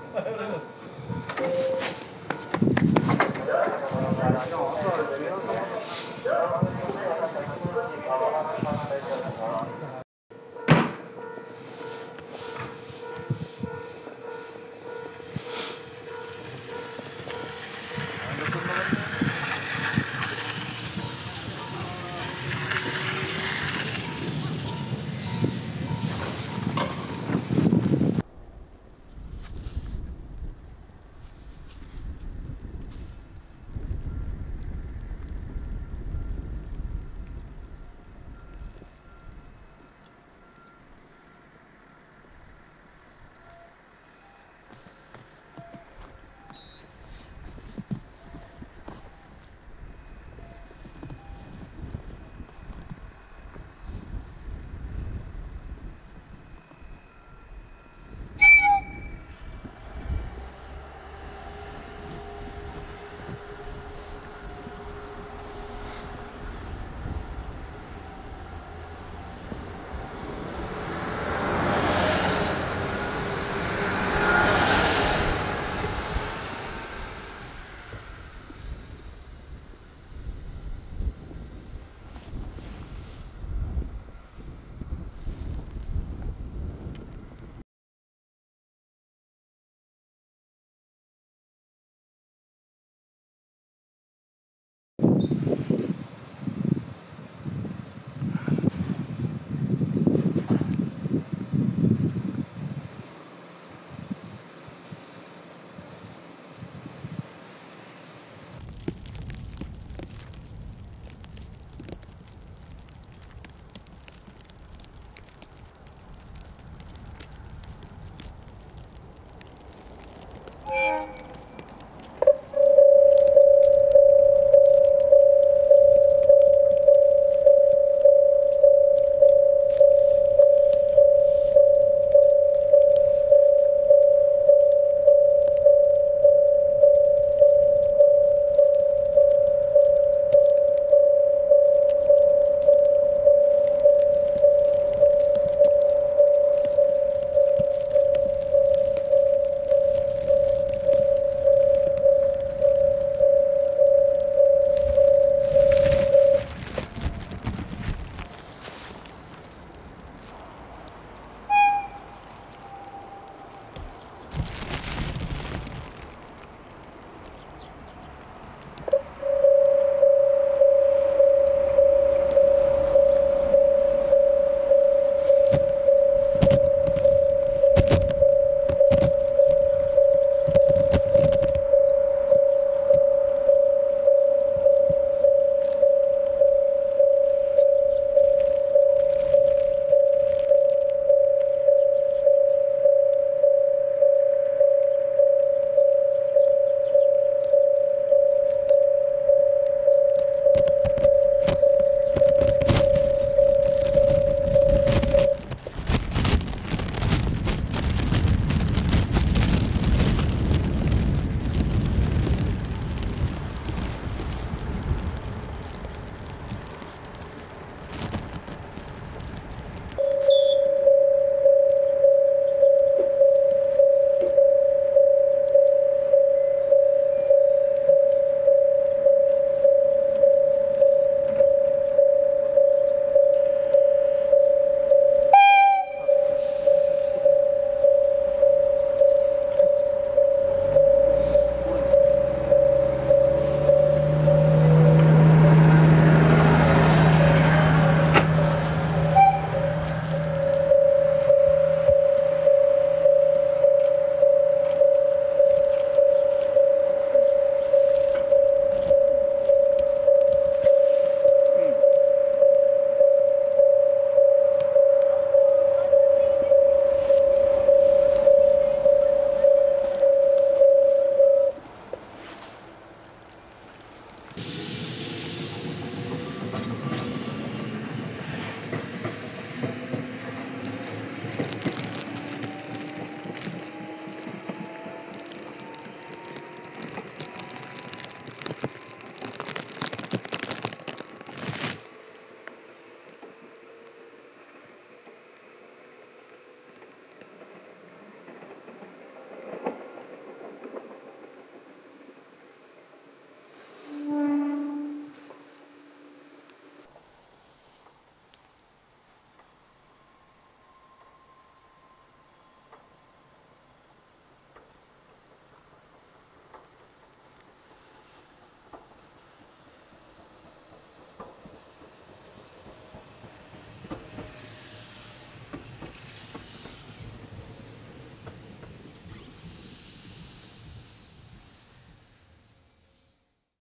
Gracias.